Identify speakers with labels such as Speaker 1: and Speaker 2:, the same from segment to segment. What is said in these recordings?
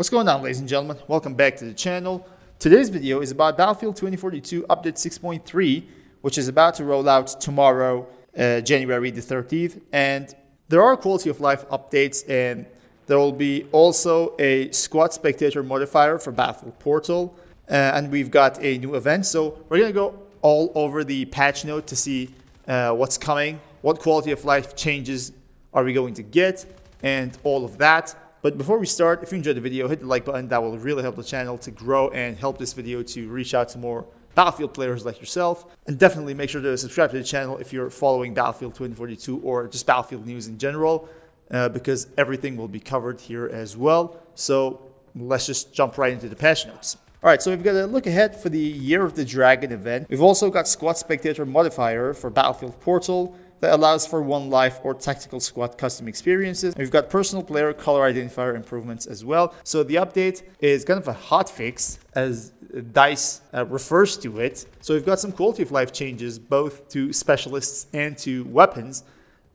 Speaker 1: What's going on ladies and gentlemen? Welcome back to the channel. Today's video is about Battlefield 2042 Update 6.3 which is about to roll out tomorrow, uh, January the 13th. And there are quality of life updates and there will be also a squad spectator modifier for Battlefield Portal. Uh, and we've got a new event. So we're to go all over the patch note to see uh, what's coming, what quality of life changes are we going to get, and all of that. But before we start, if you enjoyed the video, hit the like button. That will really help the channel to grow and help this video to reach out to more Battlefield players like yourself. And definitely make sure to subscribe to the channel if you're following Battlefield 2042 or just Battlefield news in general, uh, because everything will be covered here as well. So let's just jump right into the patch notes. All right, so we've got a look ahead for the Year of the Dragon event. We've also got Squad Spectator modifier for Battlefield Portal that allows for one life or tactical squad custom experiences. And We've got personal player color identifier improvements as well. So the update is kind of a hot fix as DICE uh, refers to it. So we've got some quality of life changes both to specialists and to weapons,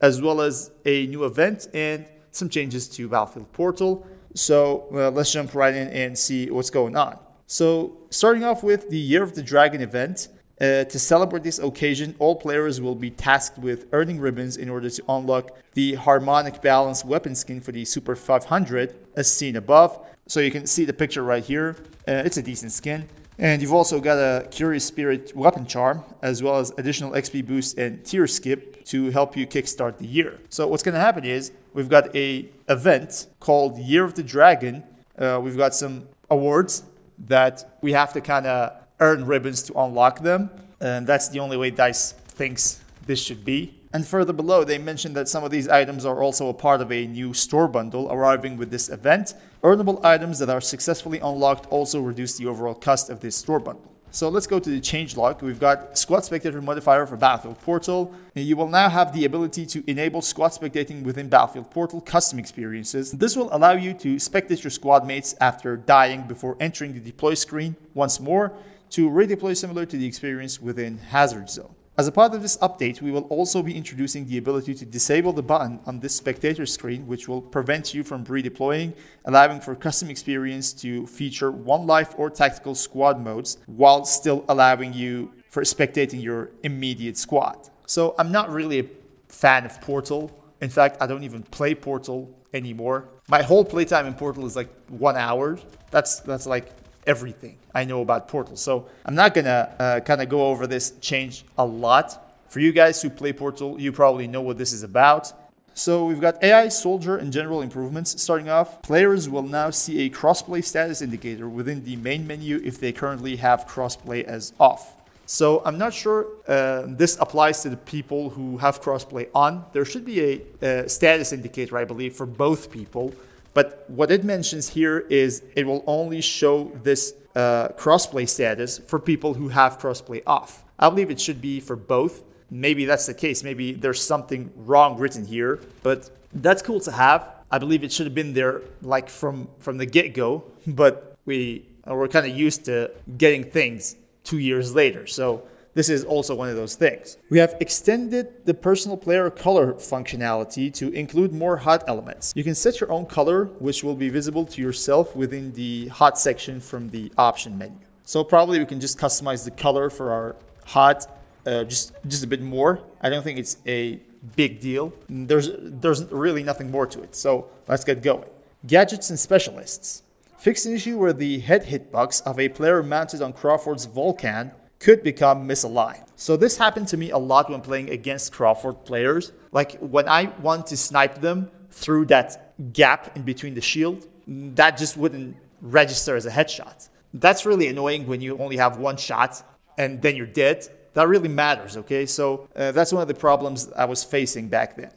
Speaker 1: as well as a new event and some changes to Battlefield Portal. So uh, let's jump right in and see what's going on. So, starting off with the Year of the Dragon event, uh, to celebrate this occasion, all players will be tasked with earning ribbons in order to unlock the Harmonic Balance weapon skin for the Super 500, as seen above. So you can see the picture right here. Uh, it's a decent skin. And you've also got a Curious Spirit weapon charm, as well as additional XP boost and tier skip to help you kickstart the year. So what's going to happen is we've got a event called Year of the Dragon. Uh, we've got some awards that we have to kind of earn ribbons to unlock them. And that's the only way DICE thinks this should be. And further below, they mentioned that some of these items are also a part of a new store bundle arriving with this event. Earnable items that are successfully unlocked also reduce the overall cost of this store bundle. So let's go to the changelog. We've got Squad Spectator modifier for Battlefield Portal. You will now have the ability to enable squad spectating within Battlefield Portal custom experiences. This will allow you to spectate your squad mates after dying before entering the deploy screen once more to redeploy similar to the experience within Hazard Zone. As a part of this update, we will also be introducing the ability to disable the button on this spectator screen, which will prevent you from redeploying, allowing for custom experience to feature one life or tactical squad modes, while still allowing you for spectating your immediate squad. So I'm not really a fan of Portal. In fact, I don't even play Portal anymore. My whole playtime in Portal is like one hour. That's that's like everything I know about Portal. So I'm not gonna uh, kind of go over this change a lot. For you guys who play Portal, you probably know what this is about. So we've got AI, soldier, and general improvements. Starting off, players will now see a crossplay status indicator within the main menu if they currently have crossplay as off. So I'm not sure uh, this applies to the people who have crossplay on. There should be a, a status indicator, I believe, for both people. But what it mentions here is it will only show this uh, crossplay status for people who have crossplay off. I believe it should be for both. Maybe that's the case. Maybe there's something wrong written here, but that's cool to have. I believe it should have been there like from from the get-go, but we we're kind of used to getting things 2 years later. So this is also one of those things. We have extended the personal player color functionality to include more HUD elements. You can set your own color, which will be visible to yourself within the HUD section from the option menu. So probably we can just customize the color for our HUD uh, just, just a bit more. I don't think it's a big deal. There's, there's really nothing more to it. So let's get going. Gadgets and specialists. Fix an issue where the head hitbox of a player mounted on Crawford's Vulcan could become misaligned. So this happened to me a lot when playing against Crawford players. Like when I want to snipe them through that gap in between the shield, that just wouldn't register as a headshot. That's really annoying when you only have one shot and then you're dead. That really matters, okay? So uh, that's one of the problems I was facing back then.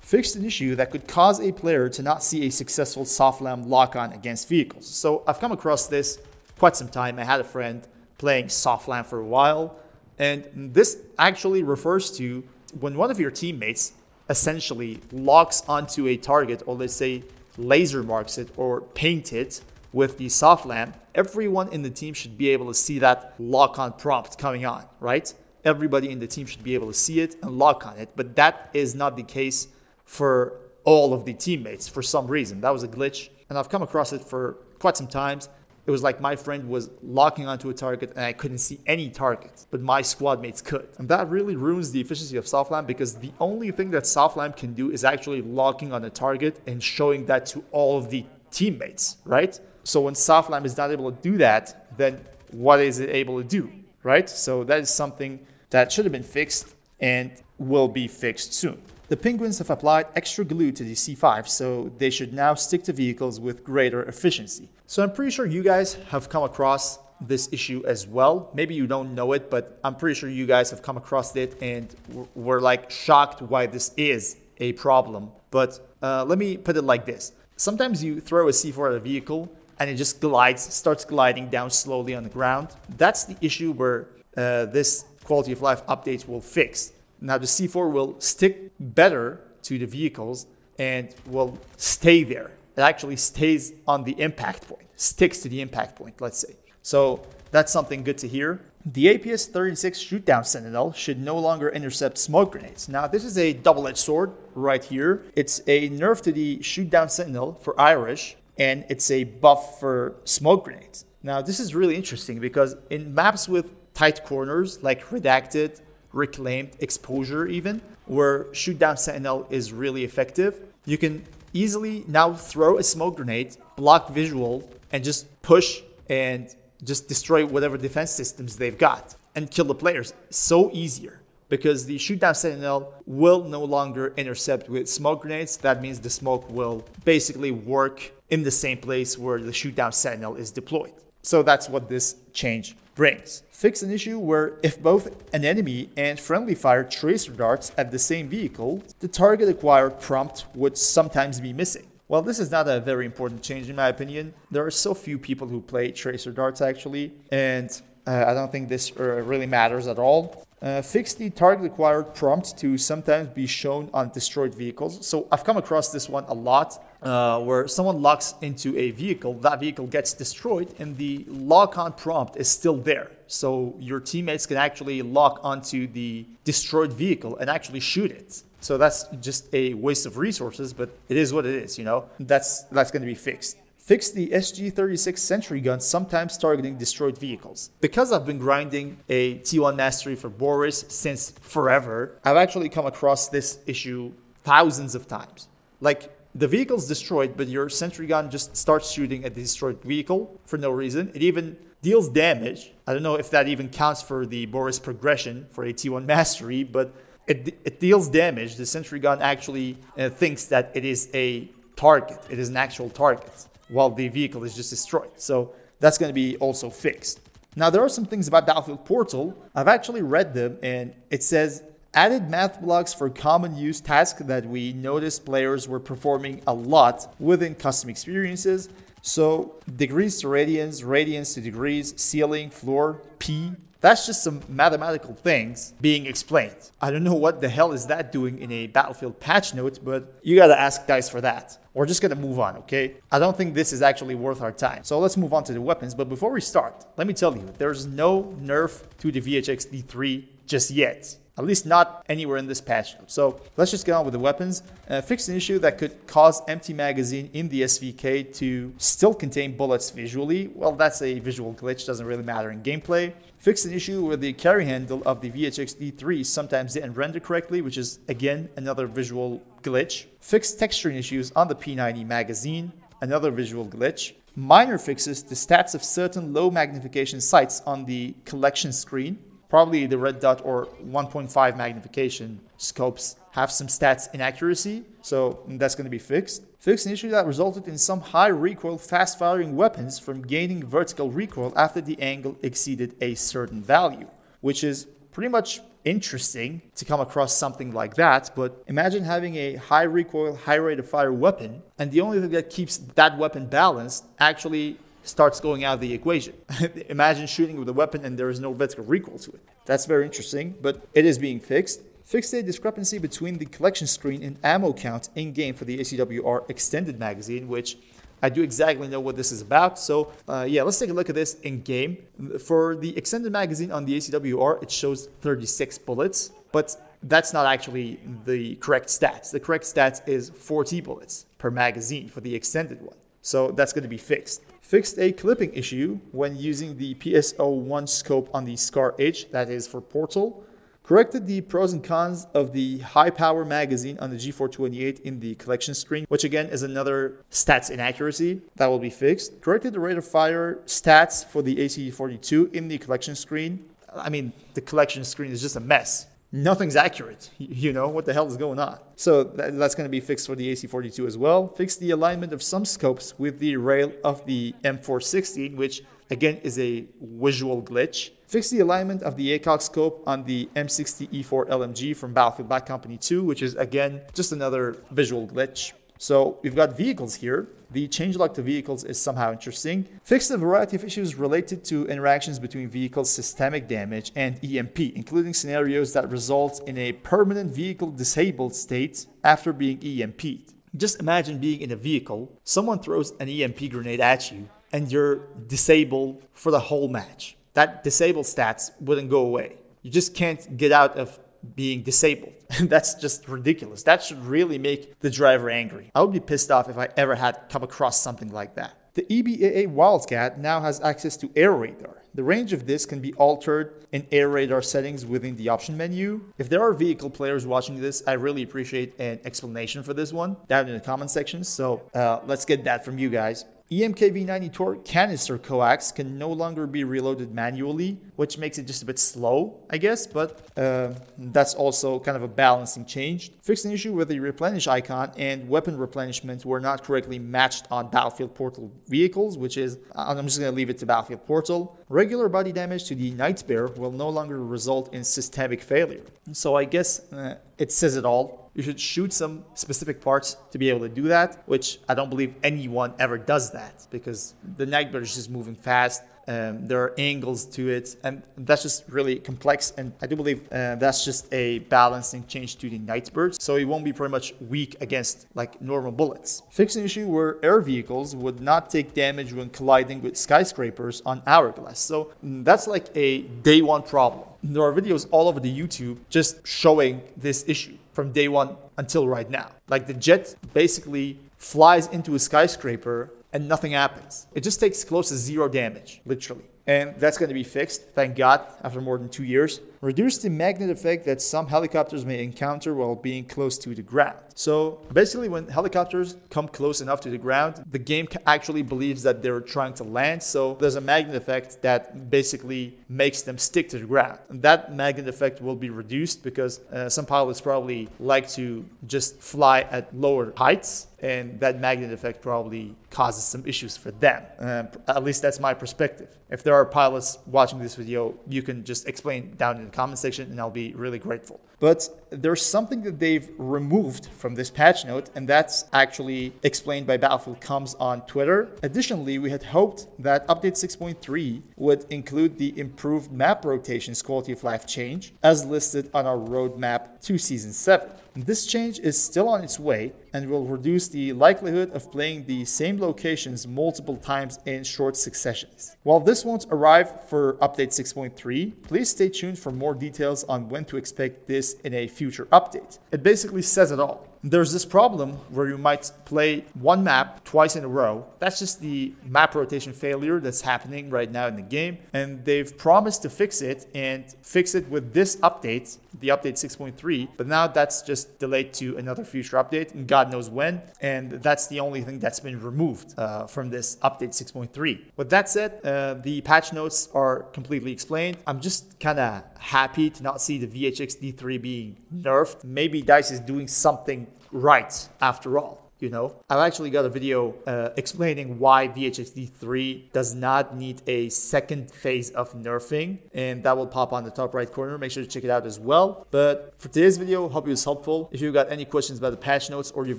Speaker 1: Fixed an issue that could cause a player to not see a successful SOFLAM lock on against vehicles. So I've come across this quite some time. I had a friend playing SOFLAM for a while. And this actually refers to when one of your teammates essentially locks onto a target, or let's say laser marks it or paint it with the SOFLAM, everyone in the team should be able to see that lock on prompt coming on, right? Everybody in the team should be able to see it and lock on it. But that is not the case for all of the teammates for some reason. That was a glitch. And I've come across it for quite some times. It was like my friend was locking onto a target and I couldn't see any target, but my squad mates could. And that really ruins the efficiency of SOFLAM because the only thing that SOFLAM can do is actually locking on a target and showing that to all of the teammates, right? So when SOFLAM is not able to do that, then what is it able to do, right? So that is something that should have been fixed and will be fixed soon. The Penguins have applied extra glue to the C5, so they should now stick to vehicles with greater efficiency. So I'm pretty sure you guys have come across this issue as well. Maybe you don't know it, but I'm pretty sure you guys have come across it and were like shocked why this is a problem. But uh, let me put it like this. Sometimes you throw a C4 at a vehicle and it just glides, starts gliding down slowly on the ground. That's the issue where uh, this quality of life updates will fix. Now the C4 will stick better to the vehicles and will stay there. It actually stays on the impact point, sticks to the impact point, let's say. So that's something good to hear. The APS-36 shoot-down Sentinel should no longer intercept smoke grenades. Now, this is a double-edged sword right here. It's a nerf to the shoot-down Sentinel for Irish, and it's a buff for smoke grenades. Now, this is really interesting because in maps with tight corners like Redacted, reclaimed exposure even, where shoot down sentinel is really effective. You can easily now throw a smoke grenade, block visual, and just push and just destroy whatever defense systems they've got and kill the players. So easier because the shoot down sentinel will no longer intercept with smoke grenades. That means the smoke will basically work in the same place where the shoot down sentinel is deployed. So that's what this change brings. Fix an issue where if both an enemy and friendly fire tracer darts at the same vehicle, the target acquired prompt would sometimes be missing. Well, this is not a very important change in my opinion. There are so few people who play tracer darts actually, and uh, I don't think this uh, really matters at all. Uh, fix the target acquired prompt to sometimes be shown on destroyed vehicles. So I've come across this one a lot uh, where someone locks into a vehicle, that vehicle gets destroyed, and the lock on prompt is still there. So your teammates can actually lock onto the destroyed vehicle and actually shoot it. So that's just a waste of resources, but it is what it is, you know? That's, that's going to be fixed. Fix the SG-36 Sentry gun sometimes targeting destroyed vehicles. Because I've been grinding a T1 mastery for Boris since forever, I've actually come across this issue thousands of times. Like, the vehicle's destroyed, but your sentry gun just starts shooting at the destroyed vehicle for no reason. It even deals damage. I don't know if that even counts for the Boris progression for a T1 mastery, but it, it deals damage. The sentry gun actually uh, thinks that it is a target, it is an actual target while the vehicle is just destroyed. So that's going to be also fixed. Now, there are some things about Battlefield Portal. I've actually read them, and it says added math blocks for common use tasks that we noticed players were performing a lot within custom experiences. So, degrees to radians, radians to degrees, ceiling, floor, P, that's just some mathematical things being explained. I don't know what the hell is that doing in a Battlefield patch note, but you gotta ask DICE for that. We're just gonna move on, okay? I don't think this is actually worth our time. So let's move on to the weapons. But before we start, let me tell you, there's no nerf to the VHX D3 just yet. At least not anywhere in this patch. So let's just get on with the weapons. Uh, fix an issue that could cause empty magazine in the SVK to still contain bullets visually. Well, that's a visual glitch, doesn't really matter in gameplay. Fix an issue where the carry handle of the VHX D3 sometimes didn't render correctly, which is again another visual glitch. Fix texturing issues on the P90 magazine, another visual glitch. Minor fixes the stats of certain low magnification sites on the collection screen probably the red dot or 1.5 magnification scopes have some stats inaccuracy, so that's going to be fixed. Fixed an issue that resulted in some high recoil fast firing weapons from gaining vertical recoil after the angle exceeded a certain value, which is pretty much interesting to come across something like that. But imagine having a high recoil, high rate of fire weapon, and the only thing that keeps that weapon balanced actually starts going out of the equation. Imagine shooting with a weapon and there is no vertical recoil to it. That's very interesting, but it is being fixed. Fixed a discrepancy between the collection screen and ammo count in game for the ACWR extended magazine, which I do exactly know what this is about. So, uh, yeah, let's take a look at this in game. For the extended magazine on the ACWR, it shows 36 bullets, but that's not actually the correct stats. The correct stats is 40 bullets per magazine for the extended one. So that's going to be fixed. Fixed a clipping issue when using the PSO1 scope on the SCAR H, that is for Portal, corrected the pros and cons of the high power magazine on the G428 in the collection screen, which again is another stats inaccuracy that will be fixed. Corrected the rate of fire stats for the AC42 in the collection screen. I mean, the collection screen is just a mess. Nothing's accurate. You know, what the hell is going on? So that, that's going to be fixed for the AC42 as well. Fix the alignment of some scopes with the rail of the M416, which again is a visual glitch. Fix the alignment of the ACOG scope on the M60E4 LMG from Battlefield Bad Company 2, which is again just another visual glitch. So we've got vehicles here. The change changelog to vehicles is somehow interesting. Fix a variety of issues related to interactions between vehicles' systemic damage and EMP, including scenarios that result in a permanent vehicle disabled state after being EMP'd. Just imagine being in a vehicle, someone throws an EMP grenade at you, and you're disabled for the whole match that disabled stats wouldn't go away. You just can't get out of being disabled. That's just ridiculous. That should really make the driver angry. I would be pissed off if I ever had come across something like that. The EBAA Wildcat now has access to air radar. The range of this can be altered in air radar settings within the option menu. If there are vehicle players watching this, I really appreciate an explanation for this one down in the comment section. So uh, let's get that from you guys. EMKV90 torque canister coax can no longer be reloaded manually, which makes it just a bit slow, I guess, but uh, that's also kind of a balancing change. Fixed an issue with the replenish icon and weapon replenishment were not correctly matched on Battlefield Portal vehicles, which is, I'm just going to leave it to Battlefield Portal. Regular body damage to the Night Nightbird will no longer result in systemic failure. So I guess uh, it says it all you should shoot some specific parts to be able to do that, which I don't believe anyone ever does that because the Nightbird is just moving fast. Um, there are angles to it, and that's just really complex. And I do believe uh, that's just a balancing change to the Nightbird, so it won't be pretty much weak against like normal bullets. Fix an issue where air vehicles would not take damage when colliding with skyscrapers on Hourglass. So mm, that's like a day one problem. There are videos all over the YouTube just showing this issue from day one until right now. Like the jet basically flies into a skyscraper and nothing happens. It just takes close to zero damage, literally. And that's going to be fixed, thank God, after more than two years. Reduce the magnet effect that some helicopters may encounter while being close to the ground. So basically, when helicopters come close enough to the ground, the game actually believes that they're trying to land. So there's a magnet effect that basically makes them stick to the ground. And that magnet effect will be reduced because uh, some pilots probably like to just fly at lower heights and that magnet effect probably causes some issues for them. Uh, at least that's my perspective. If there are pilots watching this video, you can just explain down in comment section and I'll be really grateful. But there's something that they've removed from this patch note, and that's actually explained by Battlefield Comms on Twitter. Additionally, we had hoped that update 6.3 would include the improved map rotations quality of life change as listed on our roadmap to Season 7. This change is still on its way and will reduce the likelihood of playing the same locations multiple times in short successions. While this won't arrive for update 6.3, please stay tuned for more details on when to expect this in a future update. It basically says it all. There's this problem where you might play one map twice in a row. That's just the map rotation failure that's happening right now in the game. And they've promised to fix it and fix it with this update, the update 6.3. But now that's just delayed to another future update, and God knows when. And that's the only thing that's been removed uh, from this update 6.3. With that said, uh, the patch notes are completely explained. I'm just kind of happy to not see the VHX D3 being nerfed. Maybe DICE is doing something right after all. You know, I've actually got a video uh, explaining why VHXD3 does not need a second phase of nerfing, and that will pop on the top right corner. Make sure to check it out as well. But for today's video, hope it was helpful. If you've got any questions about the patch notes or you've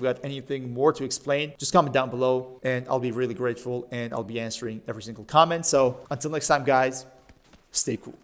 Speaker 1: got anything more to explain, just comment down below, and I'll be really grateful and I'll be answering every single comment. So until next time, guys, stay cool.